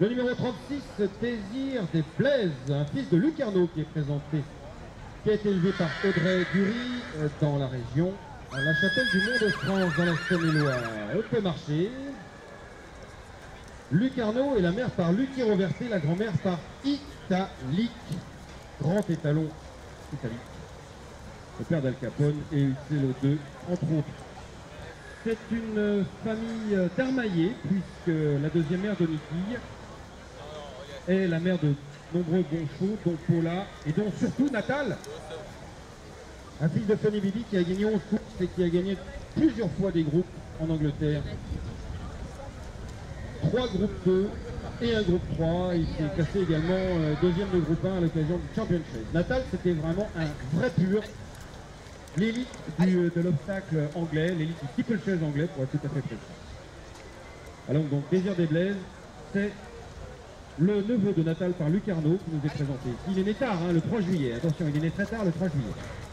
Le numéro 36, Désir des Blaises, un fils de Lucarno qui est présenté, qui a été élevé par Audrey Dury euh, dans la région, à la chapelle du Mont de France, dans la Saône-et-Loire. On peut marcher. Lucarno et la mère par Lucky Roverté, la grand-mère par Italique, grand étalon italique. Le père d'Al Capone et le 2, entre autres. C'est une famille d'Armaillés, puisque la deuxième mère de Niki est la mère de nombreux bons chevaux, dont Paula et dont surtout Natal. Un fils de Fanny Billy qui a gagné 11 courses et qui a gagné plusieurs fois des groupes en Angleterre. Trois groupes 2 et un groupe 3. Il s'est classé également euh, deuxième de groupe 1 à l'occasion du Championship. Natal, c'était vraiment un vrai pur. L'élite du- de l'obstacle anglais, l'élite du steeplechase anglais pour être tout à fait précis. Alors donc Désir des Blaises, c'est le neveu de Natal par Luc Arnaud qui nous est présenté. Il est né tard, hein, le 3 juillet. Attention, il est né très tard le 3 juillet.